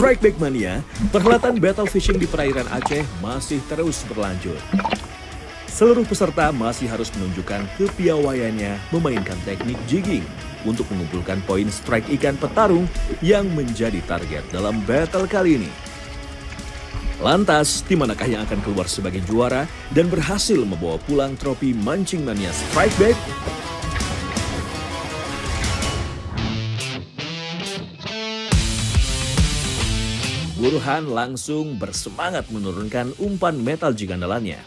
Strike Back Mania, perhelatan battle fishing di perairan Aceh masih terus berlanjut. Seluruh peserta masih harus menunjukkan kepiawaiannya memainkan teknik jigging untuk mengumpulkan poin strike ikan petarung yang menjadi target dalam battle kali ini. Lantas, tim manakah yang akan keluar sebagai juara dan berhasil membawa pulang trofi Mancing Mania Strike Back? Burhan langsung bersemangat menurunkan umpan metal jig andalannya.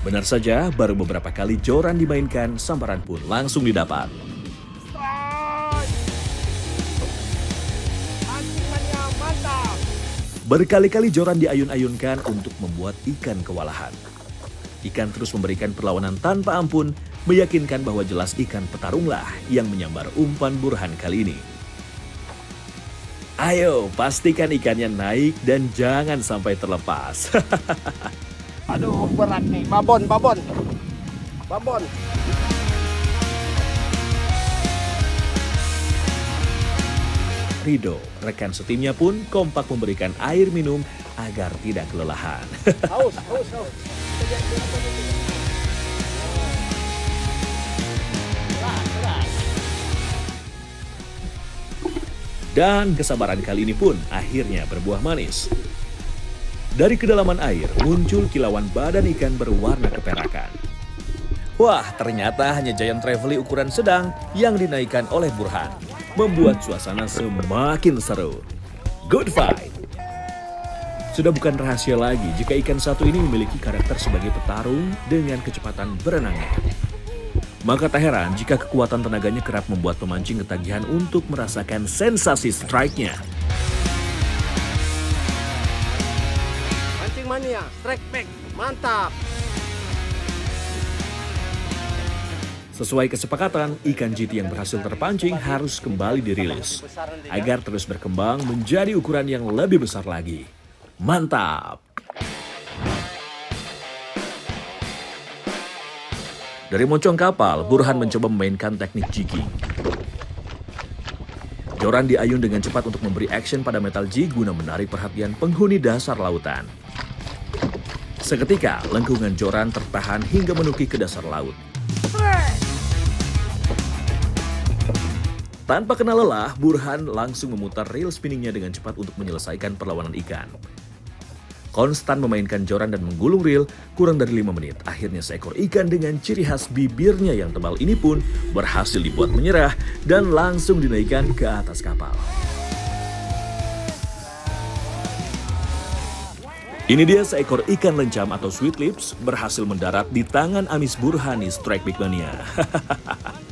Benar saja, baru beberapa kali joran dimainkan, sambaran pun langsung didapat. Berkali-kali joran diayun-ayunkan untuk membuat ikan kewalahan. Ikan terus memberikan perlawanan tanpa ampun, meyakinkan bahwa jelas ikan petarunglah yang menyambar umpan Burhan kali ini. Ayo, pastikan ikannya naik dan jangan sampai terlepas. Aduh, berat nih. Babon, babon. Babon. Rido, rekan setimnya pun kompak memberikan air minum agar tidak kelelahan. Haus, haus, haus. Dan kesabaran kali ini pun akhirnya berbuah manis. Dari kedalaman air muncul kilauan badan ikan berwarna keperakan. Wah, ternyata hanya giant trevally ukuran sedang yang dinaikkan oleh Burhan. Membuat suasana semakin seru. Good fight! Sudah bukan rahasia lagi jika ikan satu ini memiliki karakter sebagai petarung dengan kecepatan berenangnya. Maka tak heran jika kekuatan tenaganya kerap membuat pemancing ketagihan untuk merasakan sensasi strike-nya. Mancing mania, strike back. Mantap. Sesuai kesepakatan, ikan GT yang berhasil terpancing harus kembali dirilis agar terus berkembang menjadi ukuran yang lebih besar lagi. Mantap! Dari moncong kapal, Burhan mencoba memainkan teknik jigging. Joran diayun dengan cepat untuk memberi action pada metal jig guna menarik perhatian penghuni dasar lautan. Seketika, lengkungan joran tertahan hingga menukik ke dasar laut. Tanpa kena lelah, Burhan langsung memutar reel spinningnya dengan cepat untuk menyelesaikan perlawanan ikan. Konstan memainkan joran dan menggulung reel kurang dari lima menit. Akhirnya seekor ikan dengan ciri khas bibirnya yang tebal ini pun berhasil dibuat menyerah dan langsung dinaikkan ke atas kapal. Ini dia seekor ikan lencam atau sweet lips berhasil mendarat di tangan Amis Burhani Strike Big Mania.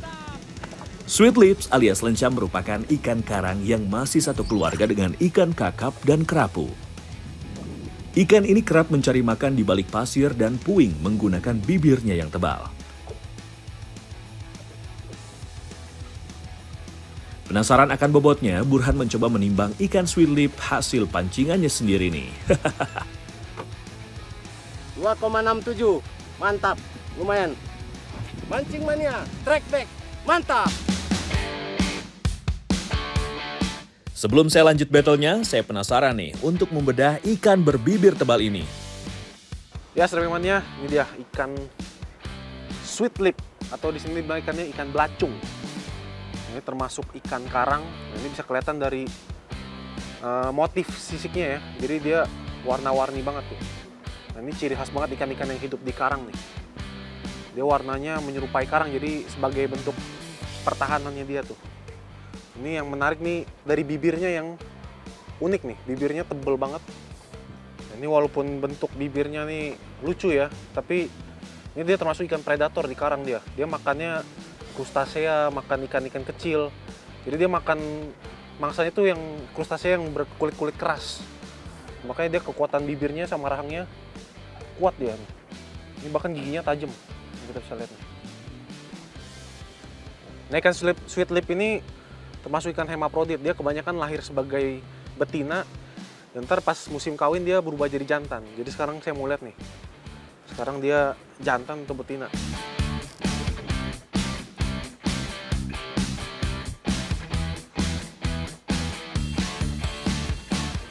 Sweet lips alias lencam merupakan ikan karang yang masih satu keluarga dengan ikan kakap dan kerapu. Ikan ini kerap mencari makan di balik pasir dan puing menggunakan bibirnya yang tebal. Penasaran akan bobotnya, Burhan mencoba menimbang ikan sweet lip hasil pancingannya sendiri nih. 2,67. Mantap. Lumayan. Mancing mania, track back. Mantap. Sebelum saya lanjut battlenya, saya penasaran nih untuk membedah ikan berbibir tebal ini. Ya, seremanya ini dia ikan sweet lip atau di sini ikannya ikan belacung. Ini termasuk ikan karang. Ini bisa kelihatan dari uh, motif sisiknya ya. Jadi dia warna-warni banget tuh. Nah, ini ciri khas banget ikan-ikan yang hidup di karang nih. Dia warnanya menyerupai karang, jadi sebagai bentuk pertahanannya dia tuh. Ini yang menarik nih dari bibirnya yang unik nih, bibirnya tebel banget. Ini walaupun bentuk bibirnya nih lucu ya, tapi ini dia termasuk ikan predator di karang dia. Dia makannya krustasea, makan ikan-ikan kecil. Jadi dia makan mangsanya tuh yang krustasea yang berkulit-kulit keras. Makanya dia kekuatan bibirnya sama rahangnya kuat dia. Ini bahkan giginya tajam. Kita bisa lihat nih. Nah ikan sweet lip ini termasuk ikan hemaprodit dia kebanyakan lahir sebagai betina dan ntar pas musim kawin dia berubah jadi jantan jadi sekarang saya mau lihat nih sekarang dia jantan atau betina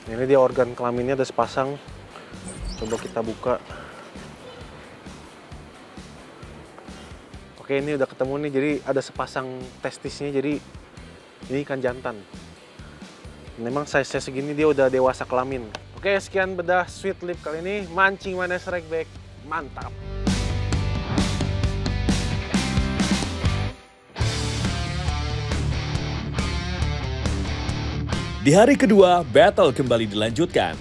Ini dia organ kelaminnya ada sepasang. Coba kita buka. Oke, ini udah ketemu nih. Jadi ada sepasang testisnya. Jadi ini ikan jantan. Memang size segini dia udah dewasa kelamin. Oke, sekian bedah sweet lip kali ini. Mancing mana back. Mantap. Di hari kedua, battle kembali dilanjutkan.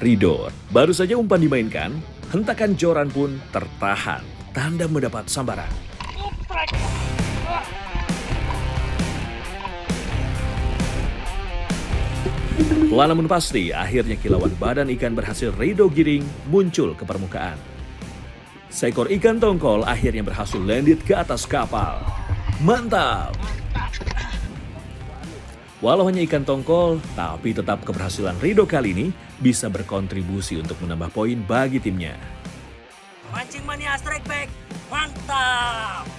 Rido baru saja umpan dimainkan, hentakan joran pun tertahan, tanda mendapat sambaran. Pelan namun pasti, akhirnya kilauan badan ikan berhasil Rido giring muncul ke permukaan. Seekor ikan tongkol akhirnya berhasil landed ke atas kapal. Mantap! Walau hanya ikan tongkol, tapi tetap keberhasilan Rido kali ini bisa berkontribusi untuk menambah poin bagi timnya. Mancing mania strike back, mantap!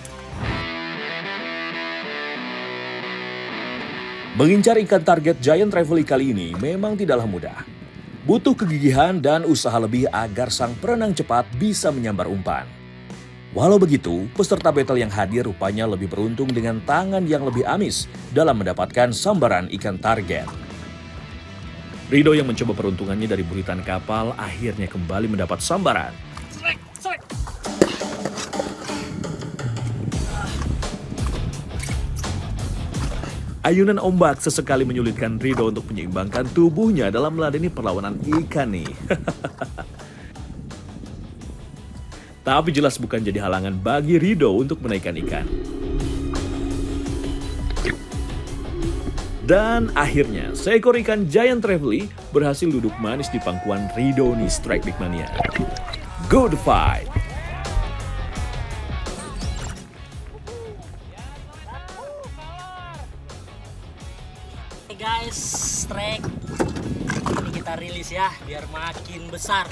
Mengincar ikan target Giant Trevally kali ini memang tidaklah mudah. Butuh kegigihan dan usaha lebih agar sang perenang cepat bisa menyambar umpan. Walau begitu, peserta battle yang hadir rupanya lebih beruntung dengan tangan yang lebih amis dalam mendapatkan sambaran ikan target. Rido yang mencoba peruntungannya dari buritan kapal akhirnya kembali mendapat sambaran. Ayunan ombak sesekali menyulitkan Rido untuk menyeimbangkan tubuhnya dalam meladeni perlawanan ikan nih. Tapi jelas bukan jadi halangan bagi Rido untuk menaikkan ikan. Dan akhirnya, seekor ikan giant Trevally berhasil duduk manis di pangkuan Rido nih Strike Big Mania. Good fight! Guys, strike. Ini kita rilis ya, biar makin besar.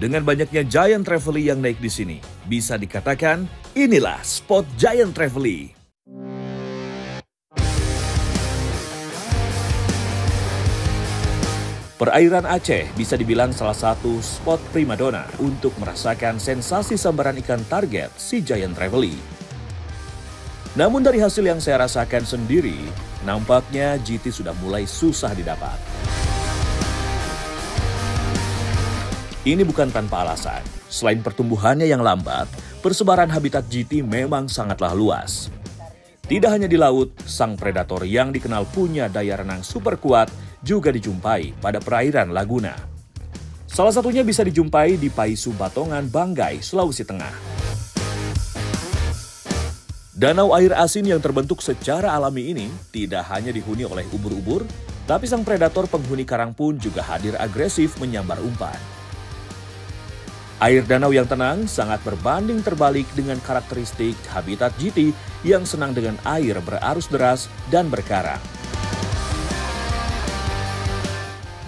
Dengan banyaknya Giant Trevally yang naik di sini, bisa dikatakan inilah spot Giant Trevally. Perairan Aceh bisa dibilang salah satu spot primadona untuk merasakan sensasi sambaran ikan target si Giant Trevally. Namun dari hasil yang saya rasakan sendiri, nampaknya GT sudah mulai susah didapat. Ini bukan tanpa alasan. Selain pertumbuhannya yang lambat, persebaran habitat GT memang sangatlah luas. Tidak hanya di laut, sang predator yang dikenal punya daya renang super kuat juga dijumpai pada perairan Laguna. Salah satunya bisa dijumpai di Paisu Batongan, Banggai, Sulawesi Tengah. Danau air asin yang terbentuk secara alami ini tidak hanya dihuni oleh ubur-ubur, tapi sang predator penghuni karang pun juga hadir agresif menyambar umpan. Air danau yang tenang sangat berbanding terbalik dengan karakteristik habitat GT yang senang dengan air berarus deras dan berkarang.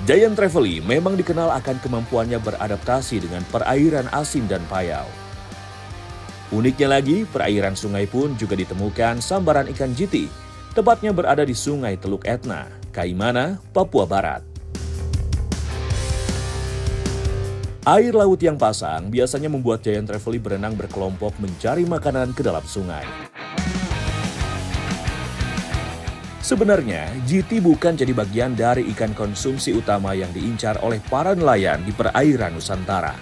Giant Trevally memang dikenal akan kemampuannya beradaptasi dengan perairan asin dan payau. Uniknya lagi, perairan sungai pun juga ditemukan sambaran ikan GT, tepatnya berada di Sungai Teluk Etna, Kaimana, Papua Barat. Air laut yang pasang biasanya membuat Giant Trevally berenang berkelompok mencari makanan ke dalam sungai. Sebenarnya, GT bukan jadi bagian dari ikan konsumsi utama yang diincar oleh para nelayan di perairan Nusantara.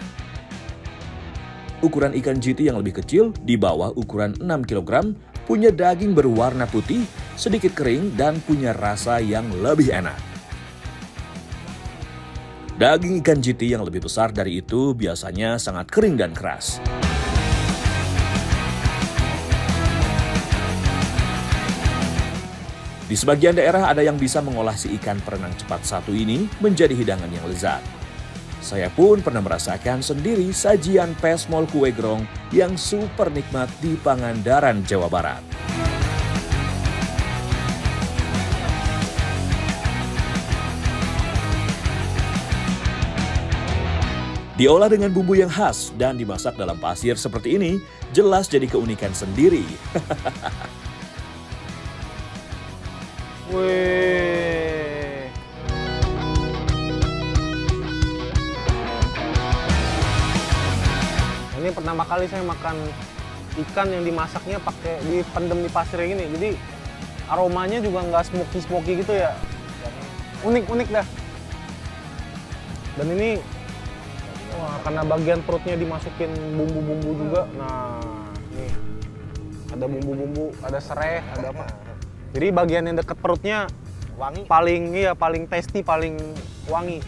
Ukuran ikan GT yang lebih kecil, di bawah ukuran 6 kg, punya daging berwarna putih, sedikit kering, dan punya rasa yang lebih enak. Daging ikan GT yang lebih besar dari itu biasanya sangat kering dan keras. Di sebagian daerah ada yang bisa mengolah si ikan perenang cepat satu ini menjadi hidangan yang lezat. Saya pun pernah merasakan sendiri sajian pesmol kue grong yang super nikmat di Pangandaran, Jawa Barat. Diolah dengan bumbu yang khas dan dimasak dalam pasir seperti ini, jelas jadi keunikan sendiri. Wih. Ini pertama kali saya makan ikan yang dimasaknya pakai dipendem di pasir gini. Jadi aromanya juga nggak smoky smoky gitu ya. Unik unik dah. Dan ini wah karena bagian perutnya dimasukin bumbu-bumbu juga. Nah, nih ada bumbu-bumbu, ada serai, ada apa. Jadi bagian yang deket perutnya Wangi. paling iya paling tasty, paling wangi.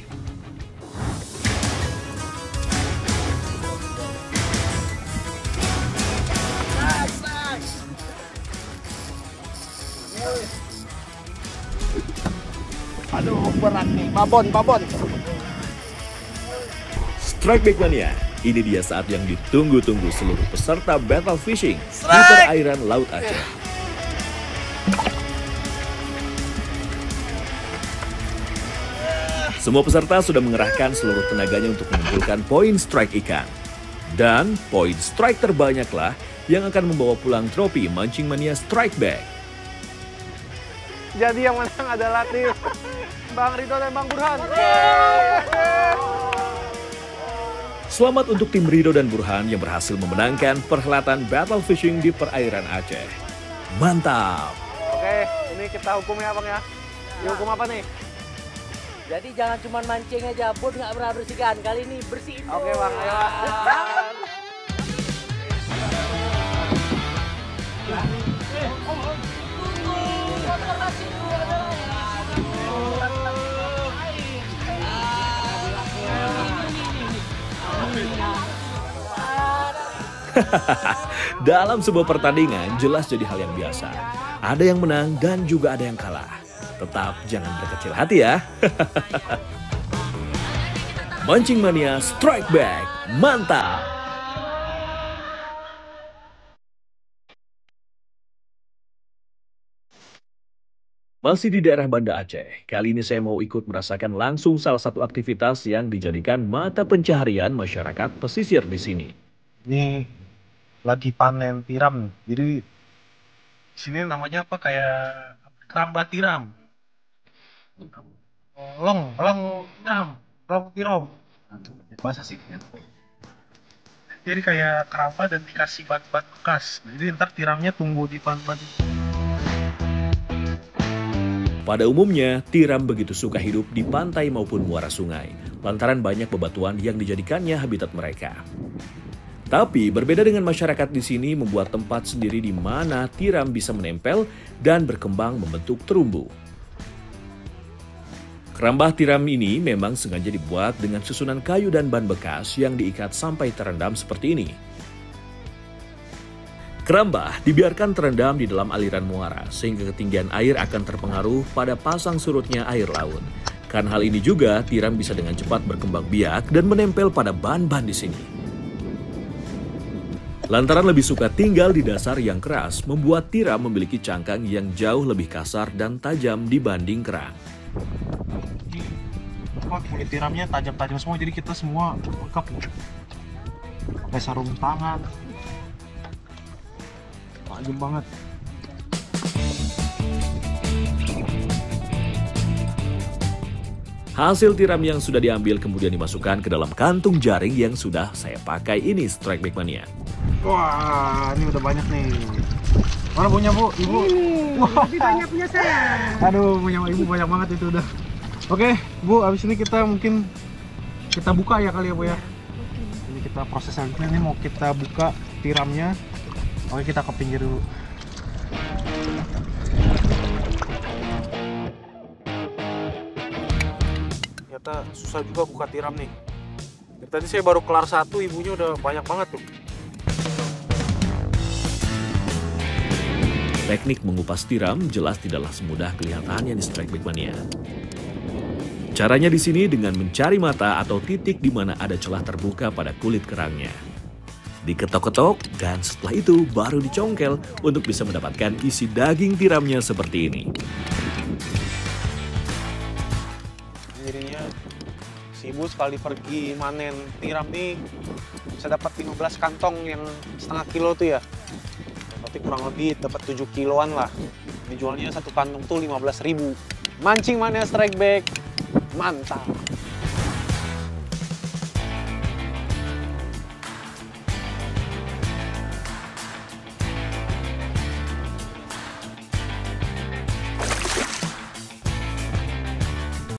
Aduh, berat nih. Babon, babon. Strike Back Mania, ini dia saat yang ditunggu-tunggu seluruh peserta battle fishing di perairan Laut Aceh. Semua peserta sudah mengerahkan seluruh tenaganya untuk mengumpulkan poin strike ikan. Dan poin strike terbanyaklah yang akan membawa pulang trofi Mancing Mania Strike Bag. Jadi yang menang adalah tim Bang Rito dan Bang Burhan. Selamat untuk tim Rido dan Burhan yang berhasil memenangkan perhelatan battle fishing di perairan Aceh. Mantap! Oke, ini kita hukum ya Bang ya. Dihukum apa nih? Jadi jangan cuma mancing aja, bot nggak pernah bersihkan. Kali ini bersihin Oke. Bang, ayo. Dalam sebuah pertandingan jelas jadi hal yang biasa. Ada yang menang dan juga ada yang kalah. Tetap jangan berkecil hati ya. Mancing Mania Strike Back, mantap! Masih di daerah Banda Aceh, kali ini saya mau ikut merasakan langsung salah satu aktivitas yang dijadikan mata pencaharian masyarakat pesisir di sini. ini lagi panen tiram. Jadi di sini namanya apa kayak keramba tiram. Long, long tiram, long tiram. Bahasa sih. ya. Jadi kayak keramba dan dikasih bat-bat bekas. Jadi ntar tiramnya tumbuh di ban-ban. Pada umumnya, tiram begitu suka hidup di pantai maupun muara sungai, lantaran banyak bebatuan yang dijadikannya habitat mereka. Tapi berbeda dengan masyarakat di sini membuat tempat sendiri di mana tiram bisa menempel dan berkembang membentuk terumbu. Kerambah tiram ini memang sengaja dibuat dengan susunan kayu dan ban bekas yang diikat sampai terendam seperti ini. Kerambah dibiarkan terendam di dalam aliran muara sehingga ketinggian air akan terpengaruh pada pasang surutnya air laut. Karena hal ini juga tiram bisa dengan cepat berkembang biak dan menempel pada ban-ban di sini. Lantaran lebih suka tinggal di dasar yang keras, membuat tiram memiliki cangkang yang jauh lebih kasar dan tajam dibanding kerang. Apa kulit tiramnya tajam-tajam semua. Jadi kita semua lengkap nih. Pakai sarung tangan. Tajam banget. Hasil tiram yang sudah diambil kemudian dimasukkan ke dalam kantung jaring yang sudah saya pakai ini Strike Back Mania. Wah, ini udah banyak nih. Mana punya bu? Ibu? Wah, lebih banyak punya saya. aduh punya ibu banyak banget itu udah. Oke, bu, abis ini kita mungkin kita buka ya kali ya bu ya. Ini kita proses selanjutnya ini mau kita buka tiramnya. Oke, kita ke pinggir dulu. Ternyata susah juga buka tiram nih. Dari tadi saya baru kelar satu, ibunya udah banyak banget tuh. Teknik mengupas tiram jelas tidaklah semudah kelihatannya di Strike Back Mania. Caranya di sini dengan mencari mata atau titik di mana ada celah terbuka pada kulit kerangnya. Diketok-ketok dan setelah itu baru dicongkel untuk bisa mendapatkan isi daging tiramnya seperti ini. Jadinya si sekali pergi manen tiram nih bisa dapat 15 kantong yang setengah kilo tuh ya berarti kurang lebih dapat 7 kiloan lah dijualnya satu kantong tuh 15.000 ribu mancing mana strike back mantap